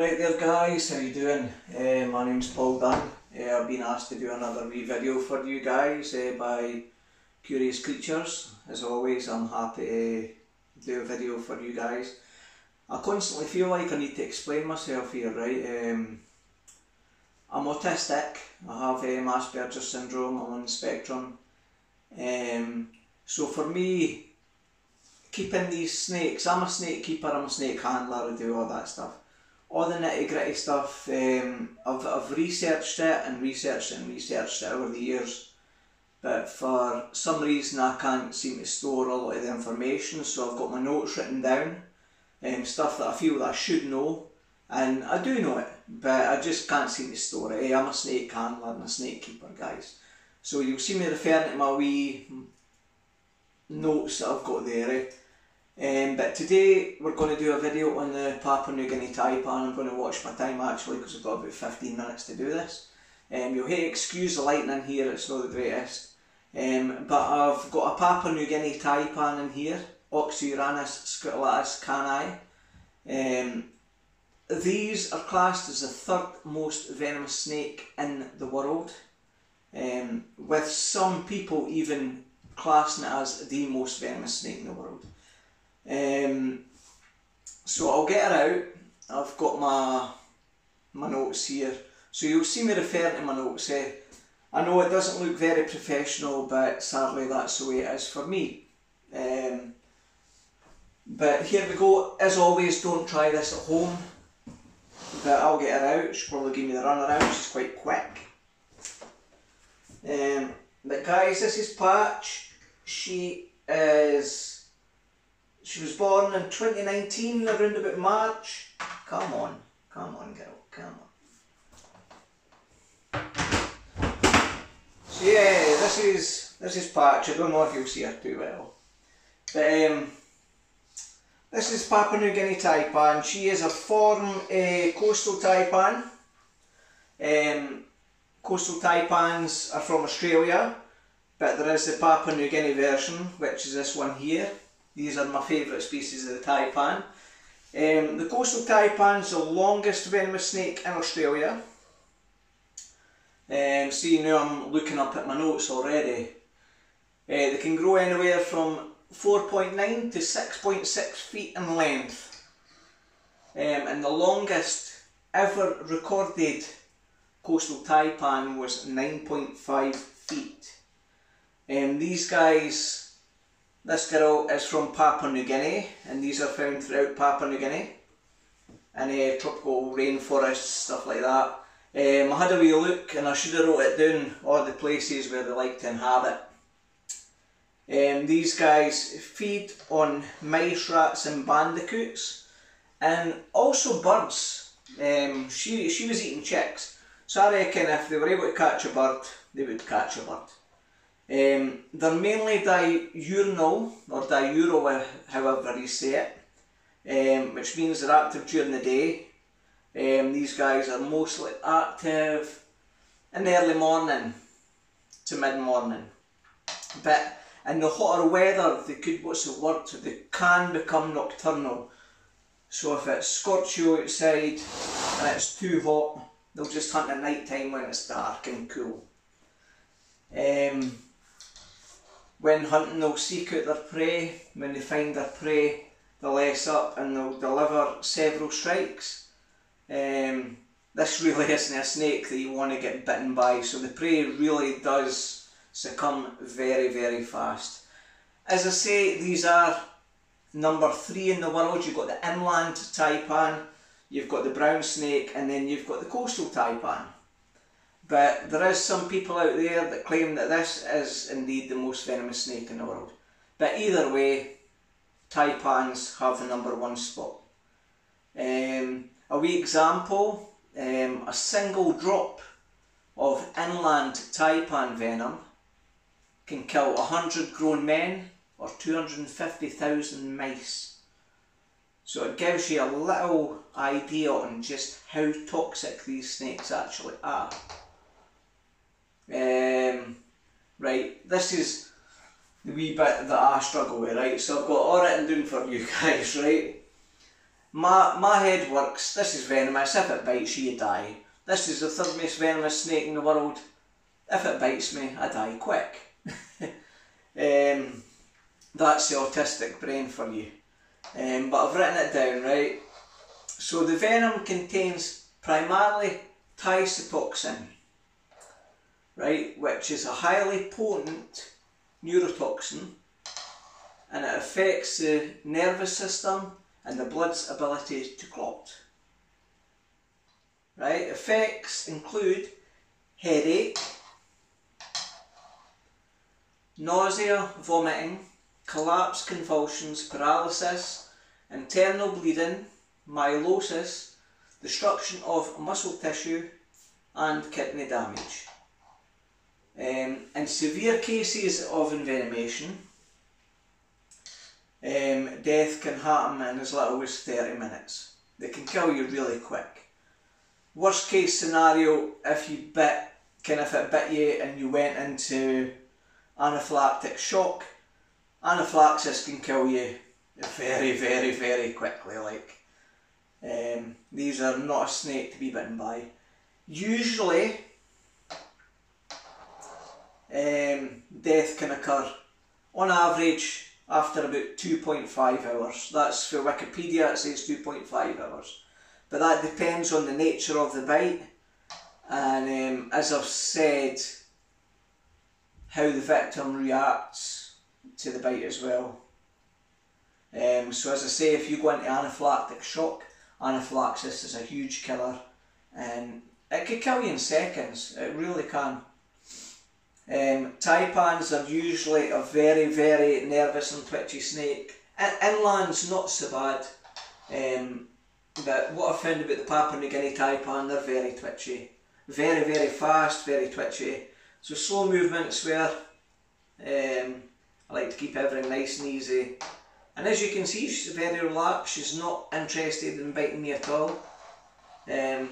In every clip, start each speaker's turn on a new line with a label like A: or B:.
A: Right there guys, how you doing? Uh, my name's Paul Dunn. Uh, I've been asked to do another wee video for you guys uh, by Curious Creatures. As always, I'm happy to do a video for you guys. I constantly feel like I need to explain myself here, right? Um, I'm autistic, I have um, Asperger's syndrome, I'm on the spectrum. Um, so for me, keeping these snakes, I'm a snake keeper, I'm a snake handler, I do all that stuff. All the nitty gritty stuff, um, I've, I've researched it and researched it and researched it over the years. But for some reason I can't seem to store a lot of the information, so I've got my notes written down. Um, stuff that I feel that I should know, and I do know it, but I just can't seem to store it. Hey, I'm a snake handler and a snake keeper, guys. So you'll see me referring to my wee notes that I've got there. Eh? Um, but today we're going to do a video on the Papua New Guinea taipan. I'm going to watch my time actually because I've got about 15 minutes to do this. Um, you'll hate excuse the lightning here, it's not the greatest. Um, but I've got a Papua New Guinea taipan in here, Oxyuranus scutellatus canni. Um, these are classed as the third most venomous snake in the world, um, with some people even classing it as the most venomous snake in the world. Um, so I'll get her out. I've got my my notes here. So you'll see me referring to my notes. Eh? I know it doesn't look very professional, but sadly that's the way it is for me. Um, but here we go. As always, don't try this at home. But I'll get her out. She'll probably give me the run around. She's quite quick. Um, but guys, this is Patch. She is. She was born in 2019, around about March. Come on, come on, girl, come on. So yeah, this is this is Patch. I don't know if you'll see her too well, but um, this is Papua New Guinea taipan. She is a form uh, coastal taipan. Um, coastal taipans are from Australia, but there is the Papua New Guinea version, which is this one here. These are my favourite species of the taipan. Um, the coastal taipan is the longest venomous snake in Australia. Um, see now I'm looking up at my notes already. Uh, they can grow anywhere from 4.9 to 6.6 feet in length. Um, and the longest ever recorded coastal taipan was 9.5 feet. Um, these guys, this girl is from Papua New Guinea and these are found throughout Papua New Guinea and uh, tropical rainforests, stuff like that. Um, I had a wee look and I should have wrote it down, all the places where they like to inhabit. Um, these guys feed on mice, rats and bandicoots and also birds. Um, she, she was eating chicks. So I reckon if they were able to catch a bird, they would catch a bird. Um, they're mainly diurnal, or diurnal however you say it, um, which means they're active during the day. Um, these guys are mostly active in the early morning to mid-morning. But in the hotter weather, they could, what's the word, they can become nocturnal. So if it's scorch you outside and it's too hot, they'll just hunt at night time when it's dark and cool. Um, when hunting, they'll seek out their prey. When they find their prey, they'll lace up and they'll deliver several strikes. Um, this really isn't a snake that you want to get bitten by, so the prey really does succumb very, very fast. As I say, these are number three in the world. You've got the inland taipan, you've got the brown snake, and then you've got the coastal taipan. But there is some people out there that claim that this is indeed the most venomous snake in the world. But either way, taipans have the number one spot. Um, a wee example, um, a single drop of inland taipan venom can kill 100 grown men or 250,000 mice. So it gives you a little idea on just how toxic these snakes actually are. Um, right, this is the wee bit that I struggle with, right? So I've got all written down for you guys, right? my, my head works, this is venomous, if it bites you, you die. This is the third most venomous snake in the world. If it bites me, I die quick. um, that's the autistic brain for you. Um, but I've written it down, right? So the venom contains primarily taipoxin, right, which is a highly potent neurotoxin and it affects the nervous system and the blood's ability to clot. Right, effects include headache, nausea, vomiting, collapse, convulsions, paralysis, internal bleeding, myolysis, destruction of muscle tissue and kidney damage. Um, in severe cases of envenomation, um, death can happen in as little as 30 minutes. They can kill you really quick. Worst case scenario, if you bit, kind of if it bit you and you went into anaphylactic shock, anaphylaxis can kill you very, very, very quickly. Like, um, these are not a snake to be bitten by. Usually, um, death can occur on average after about 2.5 hours. That's for Wikipedia, it says 2.5 hours. But that depends on the nature of the bite, and um, as I've said, how the victim reacts to the bite as well. Um, so as I say, if you go into anaphylactic shock, anaphylaxis is a huge killer, and it could kill you in seconds. It really can. Um, taipans are usually a very, very nervous and twitchy snake. In inland's not so bad, um, but what I found about the Papua New Guinea taipan, they're very twitchy. Very, very fast, very twitchy. So slow movements where um, I like to keep everything nice and easy. And as you can see, she's very relaxed. She's not interested in biting me at all. Um,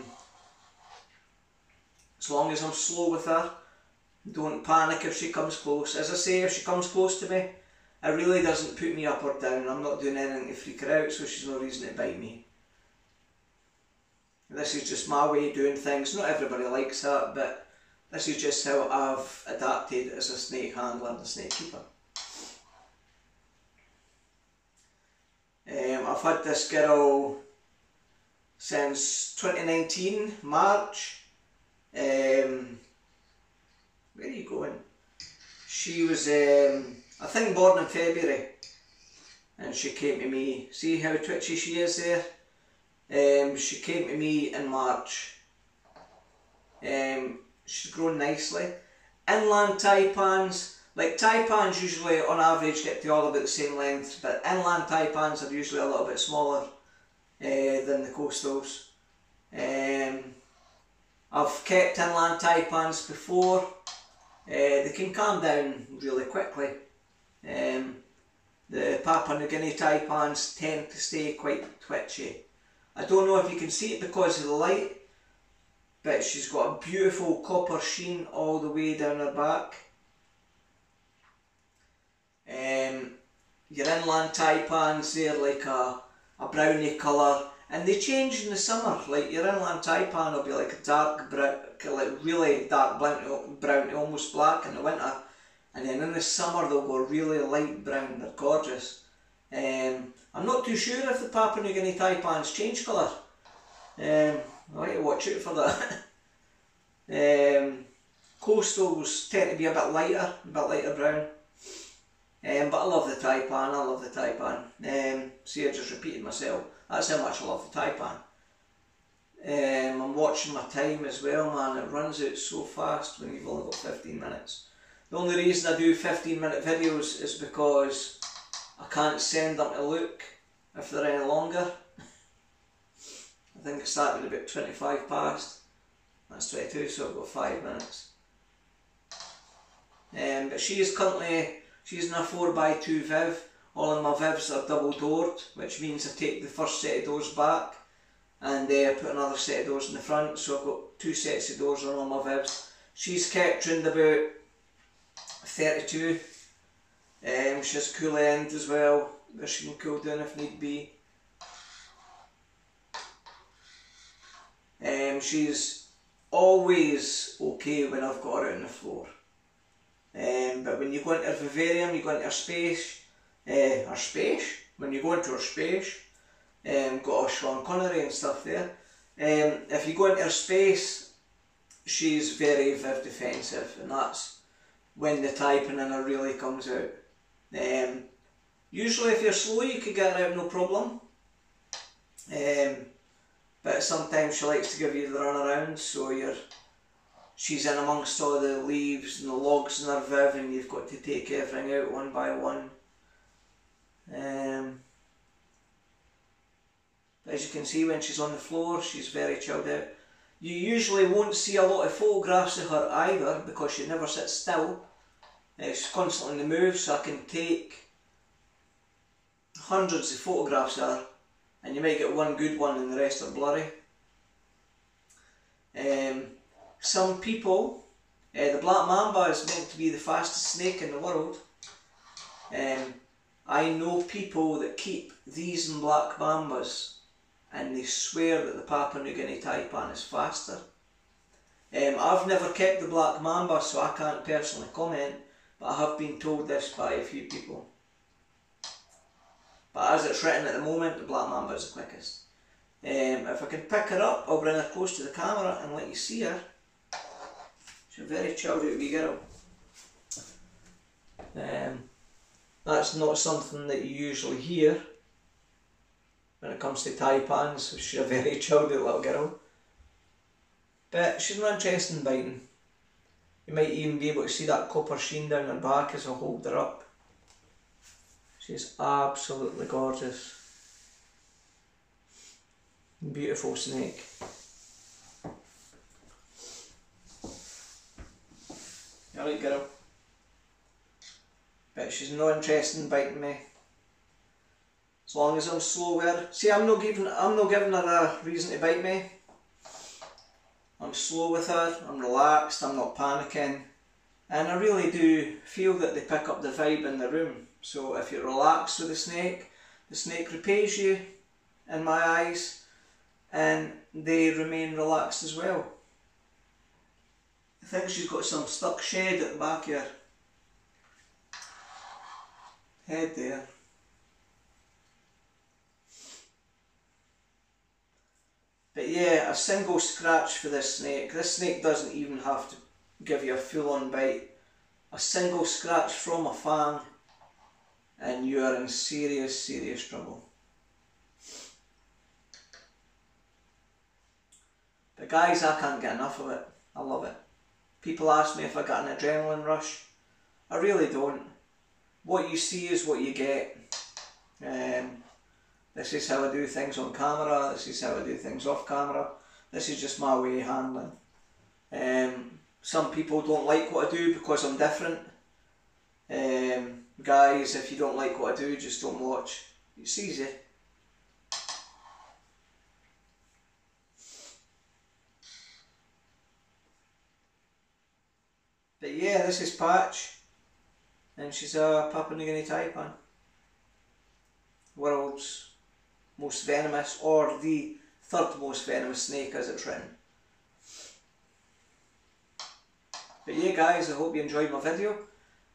A: as long as I'm slow with her, don't panic if she comes close. As I say, if she comes close to me, it really doesn't put me up or down. I'm not doing anything to freak her out, so she's no reason to bite me. This is just my way of doing things. Not everybody likes that, but this is just how I've adapted as a snake handler and a snake keeper. Um, I've had this girl since 2019, March. Um, where are you going? She was, um, I think, born in February. And she came to me. See how twitchy she is there? Um, she came to me in March. Um, she's grown nicely. Inland taipans, like taipans usually on average get to all about the same length, but inland taipans are usually a little bit smaller uh, than the coastals. Um, I've kept inland taipans before. Uh, they can calm down really quickly. Um, the Papua New Guinea taipans tend to stay quite twitchy. I don't know if you can see it because of the light, but she's got a beautiful copper sheen all the way down her back. Um, your inland taipans, they're like a, a browny colour and they change in the summer. Like your inland taipan will be like a dark brown, like really dark brown, brown, almost black in the winter, and then in the summer they'll go really light brown. They're gorgeous. Um, I'm not too sure if the Papua New Guinea taipans change colour. Um, I like to watch out for that. um, coastals tend to be a bit lighter, a bit lighter brown. Um, but I love the taipan, I love the taipan. Um, see, I just repeated myself. That's how much I love the taipan. Um, I'm watching my time as well, man. It runs out so fast when you've only got 15 minutes. The only reason I do 15 minute videos is because I can't send them to Luke if they're any longer. I think I started about 25 past. That's 22, so I've got 5 minutes. Um, but she is currently, she's in a 4x2 Viv. All of my Vivs are double doored, which means I take the first set of doors back and uh, put another set of doors in the front. So I've got two sets of doors on all my Vivs. She's kept round about 32. Um, she has cool end as well, where she can cool down if need be. Um, she's always okay when I've got her out on the floor. Um, but when you go into her vivarium, you go into her space, uh, her space, when you go into her space, um, got a Sean Connery and stuff there. Um, if you go into her space, she's very, very defensive, and that's when the taipan in her really comes out. Um, usually, if you're slow, you could get her out no problem. Um, but sometimes she likes to give you the run around, so you're she's in amongst all the leaves and the logs in her viv, and you've got to take everything out one by one. Um, as you can see when she's on the floor, she's very chilled out. You usually won't see a lot of photographs of her either because she never sits still. It's constantly in the move, so I can take hundreds of photographs of her and you might get one good one and the rest are blurry. Um, some people, uh, the black mamba is meant to be the fastest snake in the world. Um, I know people that keep these and black mambas and they swear that the Papua New Guinea taipan is faster. Um, I've never kept the black mamba so I can't personally comment but I have been told this by a few people. But as it's written at the moment, the black mamba is the quickest. Um, if I can pick her up, I'll bring her close to the camera and let you see her. She's a very chilled wee girl. Um, that's not something that you usually hear when it comes to taipans. She's a very chilled out little girl. But she's not interested in biting. You might even be able to see that copper sheen down her back as I hold her up. She's absolutely gorgeous. Beautiful snake. Alright girl. But she's no interested in biting me. As long as I'm slow with her. See I'm not giving I'm not giving her a reason to bite me. I'm slow with her, I'm relaxed, I'm not panicking. And I really do feel that they pick up the vibe in the room. So if you're relaxed with the snake, the snake repays you in my eyes and they remain relaxed as well. I think she's got some stuck shed at the back here. Head there. But yeah, a single scratch for this snake. This snake doesn't even have to give you a full on bite. A single scratch from a fang and you are in serious, serious trouble. But guys, I can't get enough of it. I love it. People ask me if I got an adrenaline rush. I really don't. What you see is what you get. Um, this is how I do things on camera. This is how I do things off camera. This is just my way of handling. Um, some people don't like what I do because I'm different. Um, guys, if you don't like what I do, just don't watch. It's easy. But yeah, this is Patch, and she's a Papua New Guinea taipan. World's most venomous, or the third most venomous snake as it's written. But yeah guys, I hope you enjoyed my video.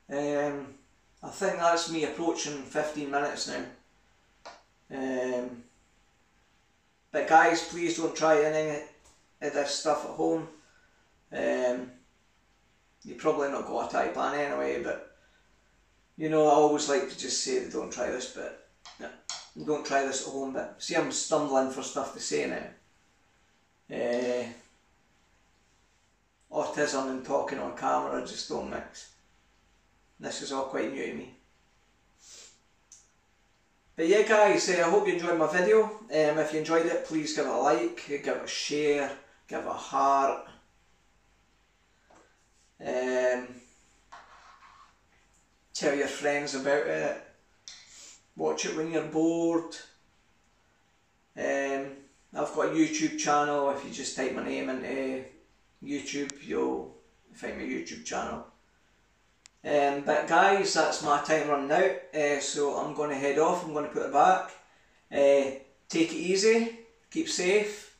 A: Um, I think that's me approaching 15 minutes now. Um, but guys, please don't try any of this stuff at home. Um, you probably not got a taipan anyway, but you know, I always like to just say don't try this, but yeah, don't try this at home. But see, I'm stumbling for stuff to say now. Uh, autism and talking on camera just don't mix. This is all quite new to me. But yeah guys, uh, I hope you enjoyed my video. Um, if you enjoyed it, please give it a like, give it a share, give it a heart. Um, tell your friends about it. Watch it when you're bored. Um, I've got a YouTube channel, if you just type my name into YouTube, you'll find my YouTube channel. Um, but guys, that's my time running out, uh, so I'm going to head off, I'm going to put it back. Uh, take it easy, keep safe,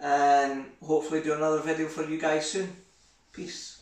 A: and hopefully do another video for you guys soon. Peace.